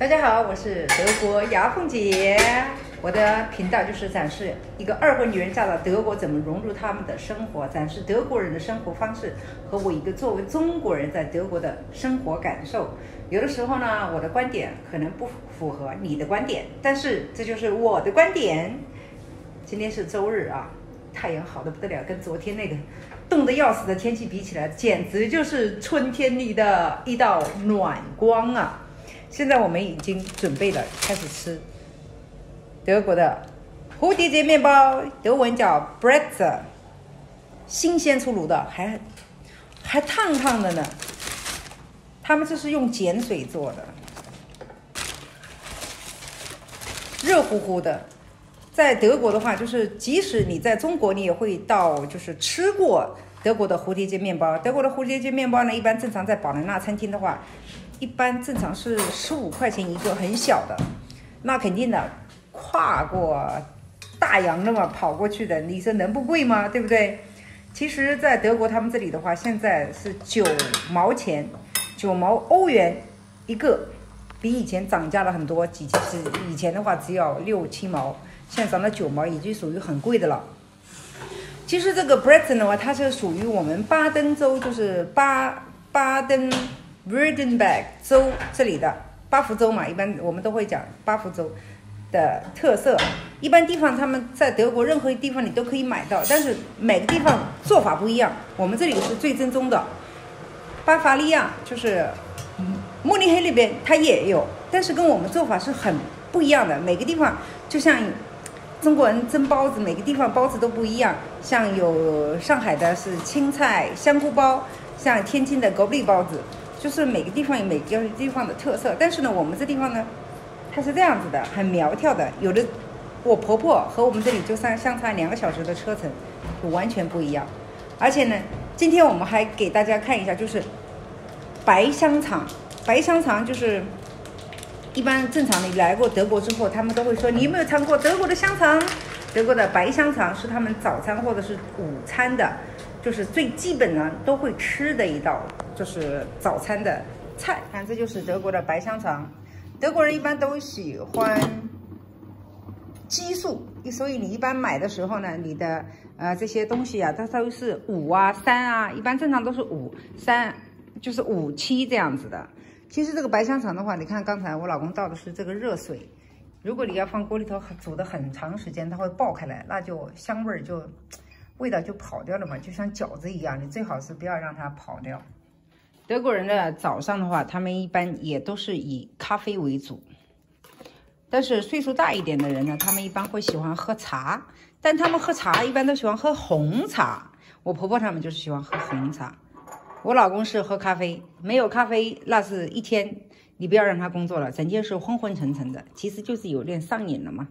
大家好，我是德国牙凤姐。我的频道就是展示一个二婚女人嫁到德国怎么融入他们的生活，展示德国人的生活方式和我一个作为中国人在德国的生活感受。有的时候呢，我的观点可能不符合你的观点，但是这就是我的观点。今天是周日啊，太阳好的不得了，跟昨天那个冻得要死的天气比起来，简直就是春天里的一道暖光啊！现在我们已经准备了，开始吃。德国的蝴蝶结面包，德文叫 Brezel，新鲜出炉的，还还烫烫的呢。他们这是用碱水做的，热乎乎的。在德国的话，就是即使你在中国，你也会到就是吃过德国的蝴蝶结面包。德国的蝴蝶结面包呢，一般正常在宝莱纳餐厅的话，一般正常是十五块钱一个，很小的。那肯定的。跨过大洋那么跑过去的，你说能不贵吗？对不对？其实，在德国他们这里的话，现在是九毛钱，九毛欧元一个，比以前涨价了很多。几几以前的话只要六七毛，现在涨到九毛，已经属于很贵的了。其实这个 Breton 的话，它是属于我们巴登州，就是巴巴登 Württemberg 州这里的巴福州嘛，一般我们都会讲巴福州。的特色，一般地方他们在德国任何地方你都可以买到，但是每个地方做法不一样。我们这里是最正宗的，巴伐利亚就是慕尼黑那边它也有，但是跟我们做法是很不一样的。每个地方就像中国人蒸包子，每个地方包子都不一样。像有上海的是青菜香菇包，像天津的狗不理包子，就是每个地方有每个地方的特色。但是呢，我们这地方呢。它是这样子的，很苗条的。有的，我婆婆和我们这里就相相差两个小时的车程，就完全不一样。而且呢，今天我们还给大家看一下，就是白香肠。白香肠就是一般正常的来过德国之后，他们都会说：“你有没有尝过德国的香肠？”德国的白香肠是他们早餐或者是午餐的，就是最基本的都会吃的一道，就是早餐的菜。看，这就是德国的白香肠。德国人一般都喜欢奇数，所以你一般买的时候呢，你的呃这些东西啊，它都是五啊、三啊，一般正常都是五三，就是五七这样子的。其实这个白香肠的话，你看刚才我老公倒的是这个热水，如果你要放锅里头煮的很长时间，它会爆开来，那就香味儿就味道就跑掉了嘛，就像饺子一样，你最好是不要让它跑掉。德国人的早上的话，他们一般也都是以咖啡为主。但是岁数大一点的人呢，他们一般会喜欢喝茶，但他们喝茶一般都喜欢喝红茶。我婆婆他们就是喜欢喝红茶。我老公是喝咖啡，没有咖啡那是一天，你不要让他工作了，整天是昏昏沉沉的，其实就是有点上瘾了嘛。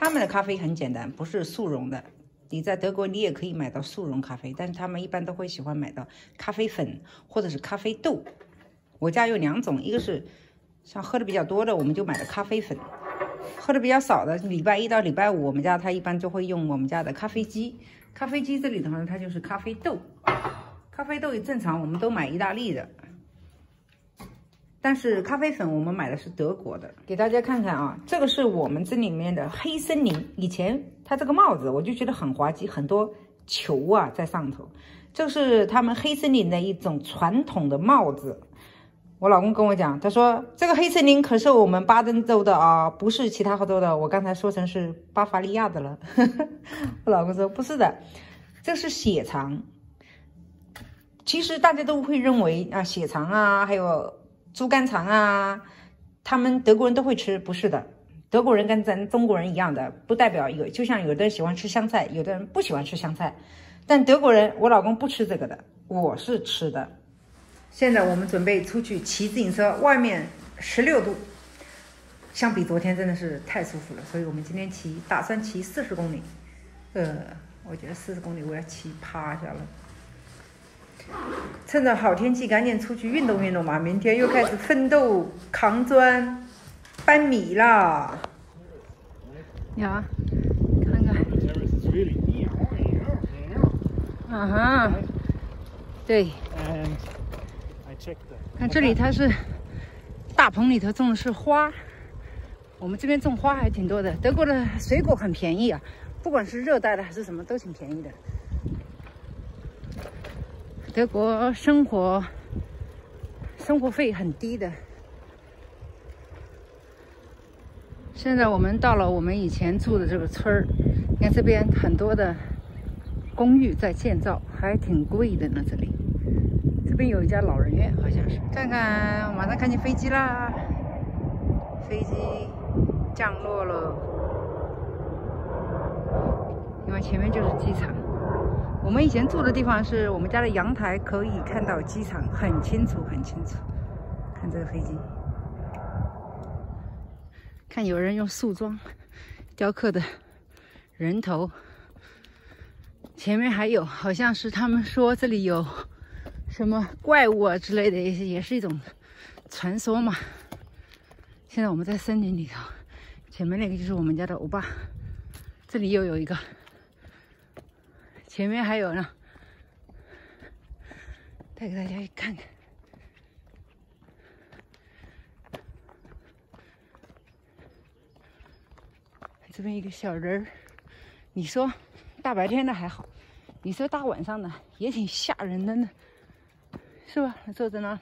他们的咖啡很简单，不是速溶的。你在德国，你也可以买到速溶咖啡，但是他们一般都会喜欢买到咖啡粉或者是咖啡豆。我家有两种，一个是像喝的比较多的，我们就买的咖啡粉；喝的比较少的，礼拜一到礼拜五，我们家他一般就会用我们家的咖啡机。咖啡机这里头呢，它就是咖啡豆。咖啡豆也正常，我们都买意大利的。但是咖啡粉我们买的是德国的，给大家看看啊，这个是我们这里面的黑森林。以前它这个帽子我就觉得很滑稽，很多球啊在上头。这是他们黑森林的一种传统的帽子。我老公跟我讲，他说这个黑森林可是我们巴登州的啊，不是其他州的。我刚才说成是巴伐利亚的了。我老公说不是的，这是血肠。其实大家都会认为啊，血肠啊，还有。猪肝肠啊，他们德国人都会吃，不是的，德国人跟咱中国人一样的，不代表有，就像有的人喜欢吃香菜，有的人不喜欢吃香菜，但德国人，我老公不吃这个的，我是吃的。现在我们准备出去骑自行车，外面十六度，相比昨天真的是太舒服了，所以我们今天骑，打算骑四十公里，呃，我觉得四十公里我要骑趴下了。趁着好天气，赶紧出去运动运动嘛！明天又开始奋斗扛砖、搬米啦。呀，看看。啊哈，对。看这里，它是大棚里头种的是花。我们这边种花还挺多的。德国的水果很便宜啊，不管是热带的还是什么，都挺便宜的。德国生活生活费很低的。现在我们到了我们以前住的这个村儿，你看这边很多的公寓在建造，还挺贵的呢。这里，这边有一家老人院，好像是。看看，马上看见飞机啦！飞机降落了，因为前面就是机场。我们以前住的地方是我们家的阳台，可以看到机场，很清楚，很清楚。看这个飞机。看，有人用树桩雕刻的人头，前面还有，好像是他们说这里有什么怪物啊之类的，也也是一种传说嘛。现在我们在森林里头，前面那个就是我们家的欧巴，这里又有一个，前面还有呢，带给大家看看。这边一个小人儿，你说大白天的还好，你说大晚上的也挺吓人的呢，是吧？坐在那，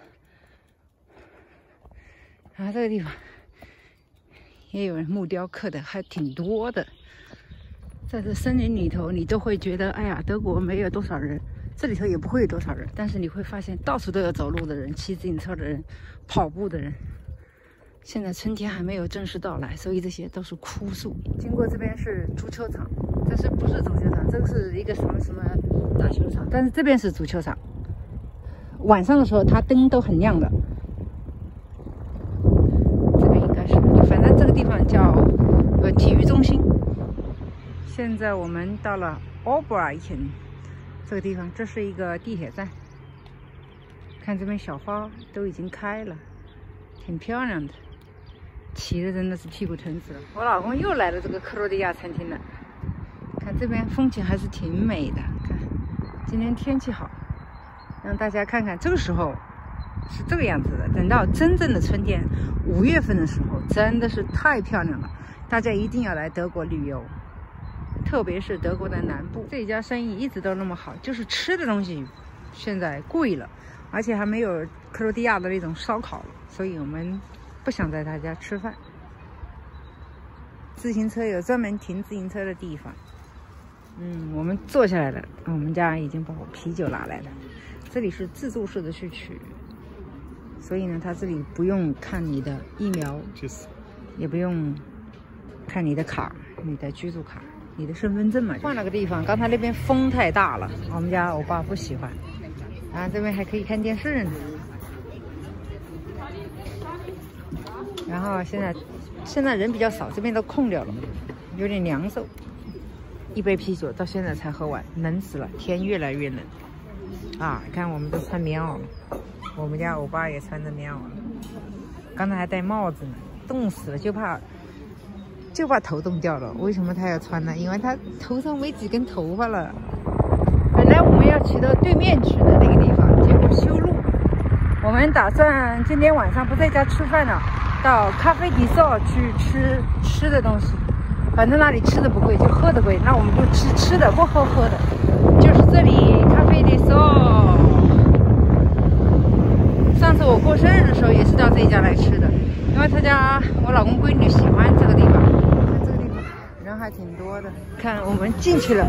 然后这个地方也有人木雕刻的，还挺多的。在这森林里头，你都会觉得，哎呀，德国没有多少人，这里头也不会有多少人，但是你会发现到处都有走路的人、骑自行车的人、跑步的人。现在春天还没有正式到来，所以这些都是枯树。经过这边是足球场，这是不是足球场？这个是一个什么什么打球场？但是这边是足球场。晚上的时候，它灯都很亮的。这边应该是，反正这个地方叫呃体育中心。现在我们到了 o b r i g h t o n 这个地方，这是一个地铁站。看这边小花都已经开了，挺漂亮的。骑的真的是屁股疼死了。我老公又来了这个克罗地亚餐厅了。看这边风景还是挺美的。看，今天天气好，让大家看看这个时候是这个样子的。等到真正的春天，五月份的时候，真的是太漂亮了。大家一定要来德国旅游，特别是德国的南部。这家生意一直都那么好，就是吃的东西现在贵了，而且还没有克罗地亚的那种烧烤了，所以我们。不想在他家吃饭。自行车有专门停自行车的地方。嗯，我们坐下来了。我们家已经把我啤酒拿来了。这里是自助式的去取，所以呢，他这里不用看你的疫苗，也不用看你的卡、你的居住卡、你的身份证嘛。换了个地方，刚才那边风太大了，我们家欧巴不喜欢。啊，这边还可以看电视呢。然后现在，现在人比较少，这边都空掉了，有点凉飕。一杯啤酒到现在才喝完，冷死了，天越来越冷。啊，看我们都穿棉袄了，我们家欧巴也穿着棉袄了，刚才还戴帽子呢，冻死了，就怕就把头冻掉了。为什么他要穿呢？因为他头上没几根头发了。本来我们要骑到对面去的那个地方，结果修路。我们打算今天晚上不在家吃饭了。到咖啡迪索去吃吃的东西，反正那里吃的不贵，就喝的贵。那我们就吃吃的，不喝喝的。就是这里咖啡迪索。上次我过生日的时候也是到这家来吃的，因为他家我老公闺女喜欢这个地方。还挺多的。看我们进去了，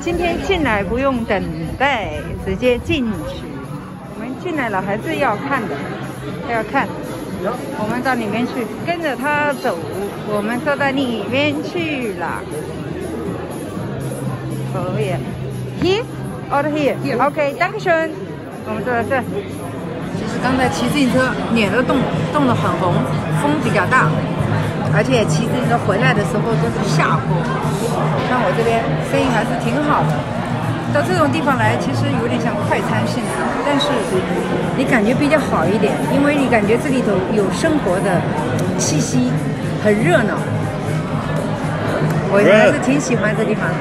今天进来不用等待，直接进去。我们进来了还是要看的，要看。我们到里面去，跟着他走。我们坐到里面去了。可以，here or here？OK，thank you。我们坐在这。其实刚才骑自行车，脸都冻冻得很红，风比较大，而且骑自行车回来的时候都是下坡。像我这边生意还是挺好的。到这种地方来，其实有点像快餐性质，但是你感觉比较好一点，因为你感觉这里头有生活的气息，很热闹。我还是挺喜欢这地方的。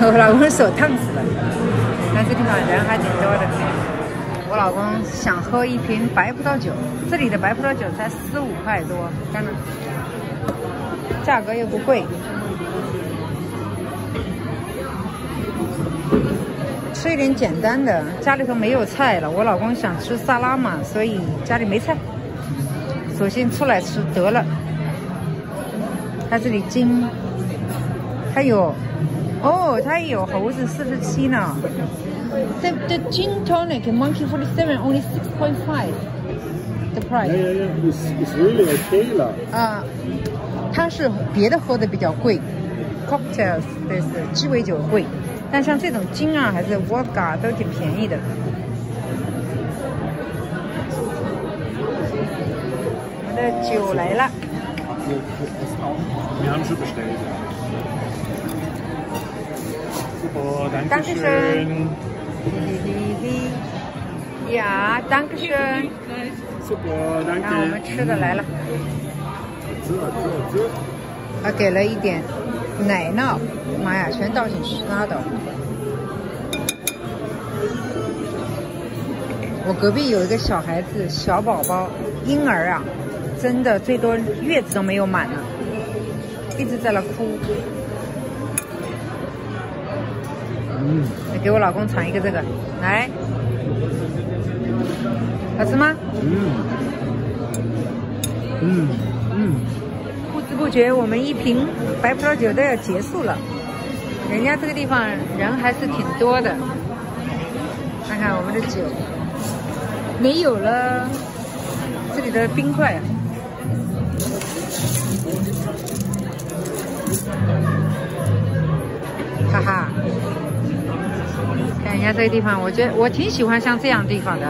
我老公手烫死了，但这地方人还挺多的。老公想喝一瓶白葡萄酒，这里的白葡萄酒才十五块多，看到，价格又不贵。吃一点简单的，家里头没有菜了。我老公想吃沙拉嘛，所以家里没菜，索性出来吃得了。他这里金，他有，哦，他有猴子四十七呢。The the gin tonic monkey forty seven only six point five. The price. Yeah, yeah, yeah. It's it's really okay 了。啊，它是别的喝的比较贵，cocktails 对是鸡尾酒贵。但像这种金啊，还是 vodka 都挺便宜的。我们的酒来了。Wir haben schon bestellt. Super, danke Dankeschön. schön. 呀，danke schön。Super, 然后我们.吃的来了，这这这。他给了一点奶酪，妈呀，全倒进去，拉倒。我隔壁有一个小孩子，小宝宝，婴儿啊，真的最多月子都没有满呢，一直在那哭。嗯，给我老公尝一个这个，来，好吃吗？嗯，嗯嗯，不知不觉我们一瓶白葡萄酒都要结束了，人家这个地方人还是挺多的。看看我们的酒，没有了，这里的冰块啊。看这个地方，我觉得我挺喜欢像这样地方的，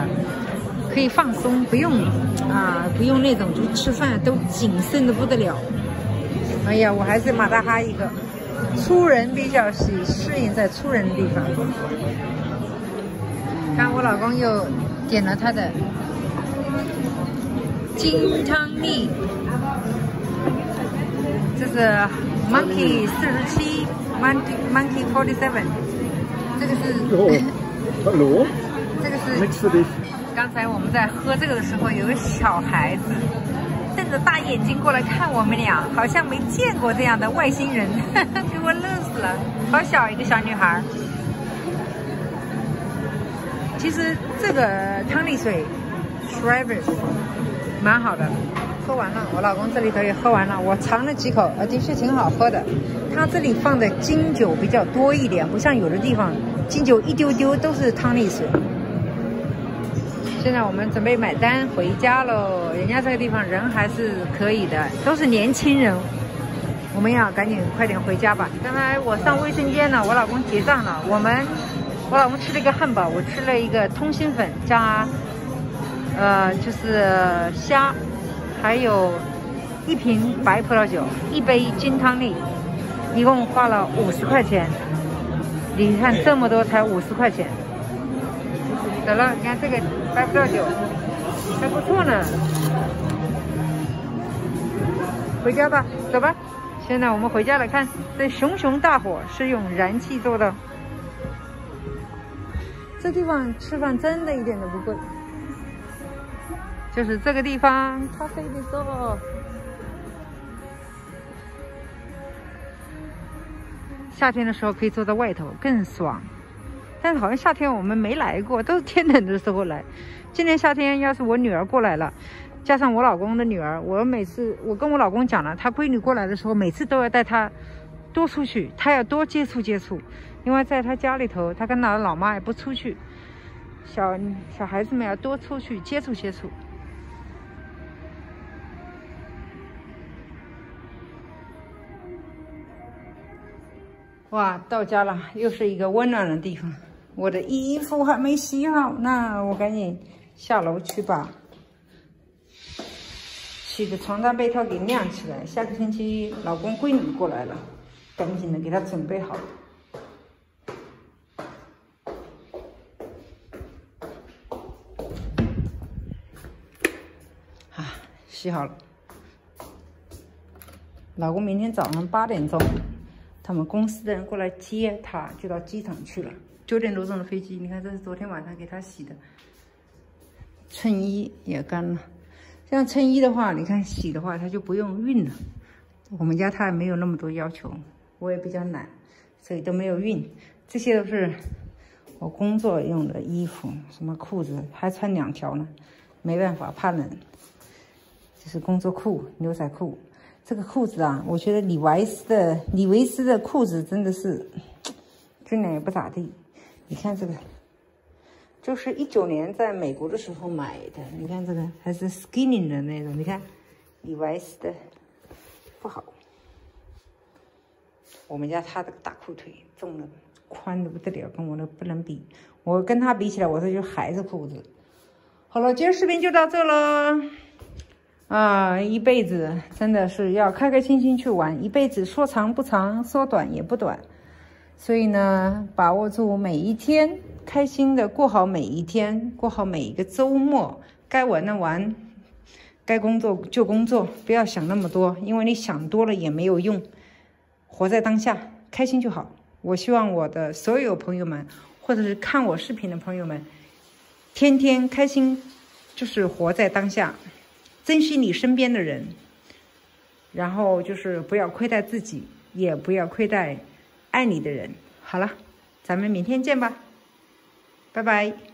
可以放松，不用啊，不用那种就吃饭都谨慎的不得了。哎呀，我还是马大哈一个，粗人比较喜适应在粗人的地方。看我老公又点了他的金汤力，这是 Monkey 四十七，Monkey Monkey forty seven，这个是哦，Hallo, 这个是 für dich. 刚才我们在喝这个的时候，有个小孩子瞪着大眼睛过来看我们俩，好像没见过这样的外星人，给我乐死了。好小一个小女孩。其实这个汤力水 s h r i v e r s 蛮好的，喝完了，我老公这里头也喝完了，我尝了几口，呃，的确挺好喝的。它这里放的金酒比较多一点，不像有的地方金酒一丢丢都是汤力水。现在我们准备买单回家喽。人家这个地方人还是可以的，都是年轻人。我们要赶紧快点回家吧。刚才我上卫生间了，我老公结账了。我们，我老公吃了一个汉堡，我吃了一个通心粉加，呃，就是虾，还有一瓶白葡萄酒，一杯金汤力，一共花了五十块钱。你看这么多才五十块钱。得了，你看这个白葡萄酒还不错呢。回家吧，走吧。现在我们回家了，看这熊熊大火是用燃气做的。这地方吃饭真的一点都不贵，就是这个地方咖啡的时候。夏天的时候可以坐在外头更爽。但是好像夏天我们没来过，都是天冷的时候来。今年夏天要是我女儿过来了，加上我老公的女儿，我每次我跟我老公讲了，他闺女过来的时候，每次都要带她多出去，她要多接触接触，因为在她家里头，她跟她的老妈也不出去，小小孩子们要多出去接触接触。哇，到家了，又是一个温暖的地方。我的衣服还没洗好，那我赶紧下楼去把洗的床单被套给晾起来。下个星期老公闺女过来了，赶紧的给他准备好。啊，洗好了。老公明天早上八点钟。他们公司的人过来接他，就到机场去了。九点多钟的飞机，你看这是昨天晚上给他洗的，衬衣也干了。像衬衣的话，你看洗的话，它就不用熨了。我们家他也没有那么多要求，我也比较懒，所以都没有熨。这些都是我工作用的衣服，什么裤子还穿两条呢，没办法，怕冷。这是工作裤、牛仔裤。这个裤子啊，我觉得李维斯的李维斯的裤子真的是 质量也不咋地。你看这个，就是一九年在美国的时候买的。你看这个还是 skinny 的那种，你看李维斯的不好。我们家他这个大裤腿重的，宽的不得了，跟我那不能比。我跟他比起来，我这就孩子裤子。好了，今天视频就到这了。啊，一辈子真的是要开开心心去玩，一辈子说长不长，说短也不短。所以呢，把握住每一天，开心的过好每一天，过好每一个周末。该玩的玩，该工作就工作，不要想那么多，因为你想多了也没有用。活在当下，开心就好。我希望我的所有朋友们，或者是看我视频的朋友们，天天开心，就是活在当下。珍惜你身边的人，然后就是不要亏待自己，也不要亏待爱你的人。好了，咱们明天见吧，拜拜。